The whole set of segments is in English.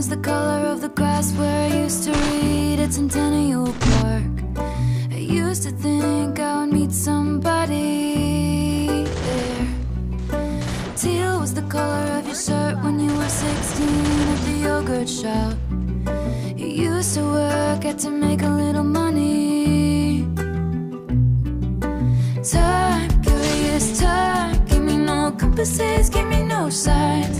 turns the color of the grass where I used to read at Centennial Park. I used to think I would meet somebody there. Teal was the color of your shirt when you were 16 at the yogurt shop. You used to work had to make a little money. Time, curious time, give me no compasses, give me no signs.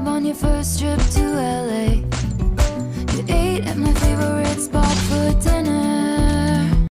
on your first trip to LA.